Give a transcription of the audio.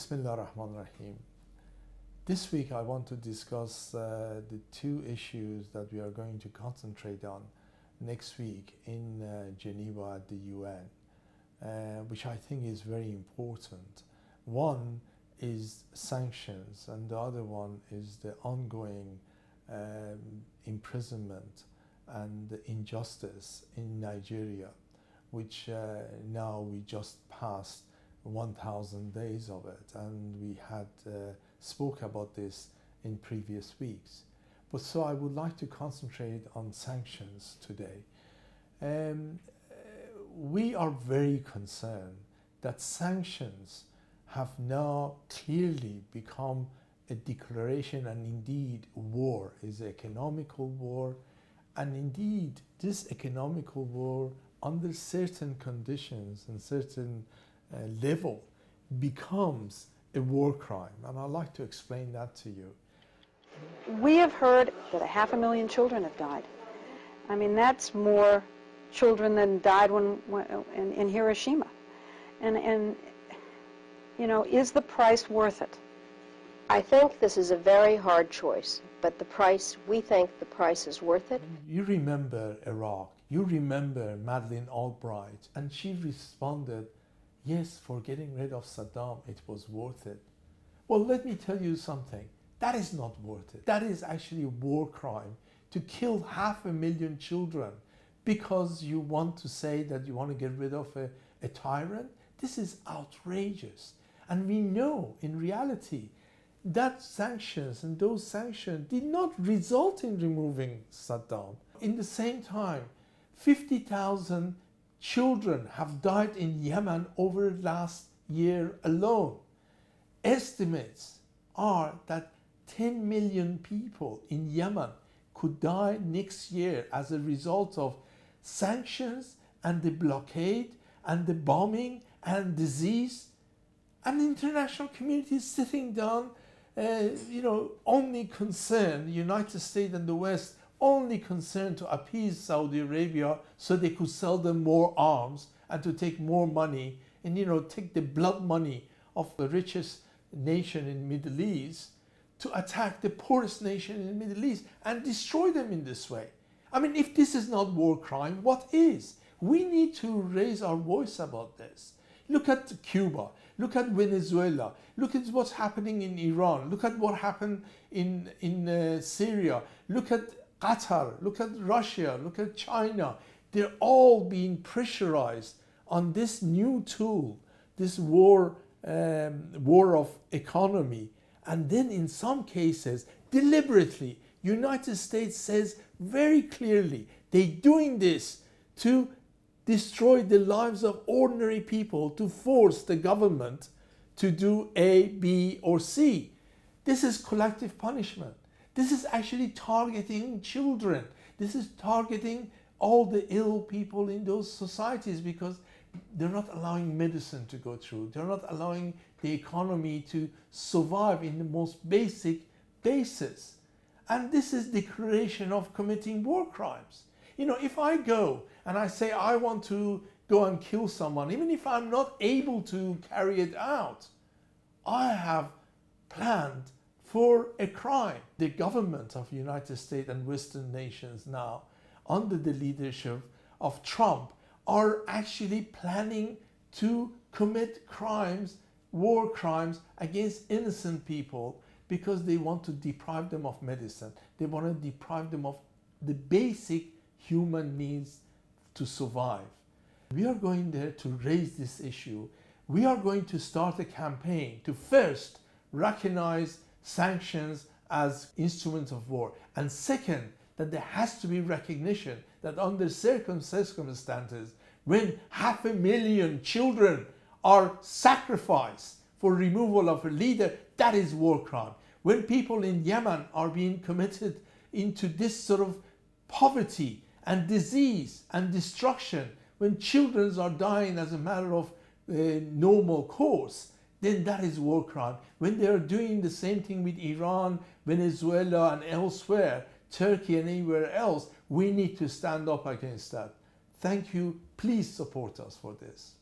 Bismillah ar-Rahman rahim This week I want to discuss uh, the two issues that we are going to concentrate on next week in uh, Geneva at the UN, uh, which I think is very important. One is sanctions, and the other one is the ongoing um, imprisonment and injustice in Nigeria, which uh, now we just passed 1,000 days of it, and we had uh, spoke about this in previous weeks. But so I would like to concentrate on sanctions today. Um, we are very concerned that sanctions have now clearly become a declaration and indeed war is economical war and indeed this economical war under certain conditions and certain uh, level becomes a war crime and I'd like to explain that to you. We have heard that a half a million children have died. I mean that's more children than died when, when in, in Hiroshima. And, and you know, is the price worth it? I think this is a very hard choice, but the price, we think the price is worth it. You remember Iraq, you remember Madeleine Albright, and she responded, yes, for getting rid of Saddam, it was worth it. Well, let me tell you something. That is not worth it. That is actually a war crime to kill half a million children because you want to say that you want to get rid of a, a tyrant. This is outrageous. And we know in reality that sanctions and those sanctions did not result in removing Saddam. In the same time, 50,000 children have died in Yemen over the last year alone. Estimates are that 10 million people in Yemen could die next year as a result of sanctions and the blockade and the bombing and disease and the international community is sitting down, uh, you know, only concerned, the United States and the West, only concerned to appease Saudi Arabia so they could sell them more arms and to take more money and, you know, take the blood money of the richest nation in Middle East to attack the poorest nation in the Middle East and destroy them in this way. I mean, if this is not war crime, what is? We need to raise our voice about this. Look at Cuba. Look at Venezuela. Look at what's happening in Iran. Look at what happened in, in uh, Syria. Look at Qatar. Look at Russia. Look at China. They're all being pressurized on this new tool, this war, um, war of economy. And then in some cases, deliberately, United States says very clearly, they're doing this to destroy the lives of ordinary people to force the government to do A, B, or C. This is collective punishment. This is actually targeting children. This is targeting all the ill people in those societies because they're not allowing medicine to go through. They're not allowing the economy to survive in the most basic basis. And this is declaration of committing war crimes. You know, if I go and I say I want to go and kill someone, even if I'm not able to carry it out, I have planned for a crime. The government of United States and Western nations now, under the leadership of Trump, are actually planning to commit crimes, war crimes against innocent people because they want to deprive them of medicine. They want to deprive them of the basic human needs to survive. We are going there to raise this issue. We are going to start a campaign to first recognize sanctions as instruments of war. And second, that there has to be recognition that under certain circumstances, when half a million children are sacrificed for removal of a leader, that is war crime. When people in Yemen are being committed into this sort of poverty and disease and destruction, when children are dying as a matter of uh, normal course, then that is war crime. When they are doing the same thing with Iran, Venezuela and elsewhere, Turkey and anywhere else, we need to stand up against that. Thank you. Please support us for this.